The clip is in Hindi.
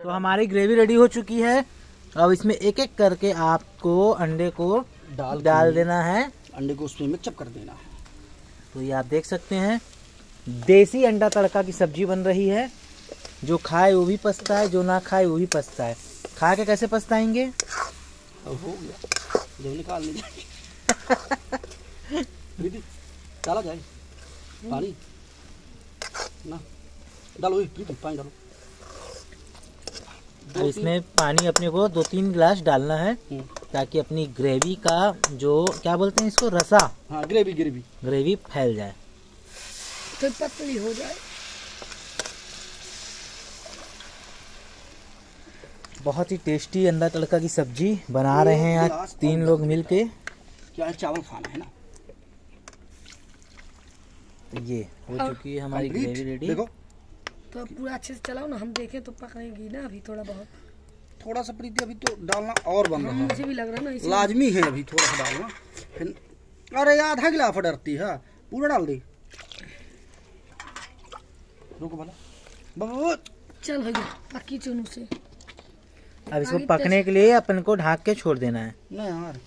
तो हमारी ग्रेवी रेडी हो चुकी है। अब इसमें एक एक करके आपको अंडे को डाल डाल देना है। अंडे को उसमें मिक्सअप कर देना है। तो ये आप देख सकते हैं देसी अंडा तड़का की सब्ज़ी बन रही है। जो खाए वो भी पछता है जो ना खाए वो भी पछता है। खा के कैसे पछताएँगे? हो गया। जब निकाल ले जाएँगे। डाला जाए। पानी। ना। डालो प्रीति पानी डालो। इसमें पानी अपने को दो तीन गिलास डालना है हम्म, ताकि अपनी ग्रेवी का जो क्या बोलते हैं इसको रसा? हाँ ग्रेवी ग्रेवी। ग्रेवी फैल जाए। तो पतली हो जाए। बहुत ही टेस्टी अंडा तड़का की सब्ज़ी बना रहे हैं आज तीन लोग मिलके। क्या चावल खाना है ना? ये हो चुकी है हमारी ग्रेवी रेडी। देखो। तो अब पूरा अच्छे से चलाओ ना हम देखें तो पकड़ेगी ना अभी थोड़ा बहुत। थोड़ा सा प्रीति अभी तो डालना और बन रहा है मुझे भी लग रहा है ना लाजमी है अभी थोड़ा सा डालना। फिर अरे आधा गिलास डरती है। पूरा डाल दी। रुको भला। बाबू चल भैया पक्की चुनू से। अब इसको पकने के लिए अपन को ढाक के छोड़ देना है। नहीं यार।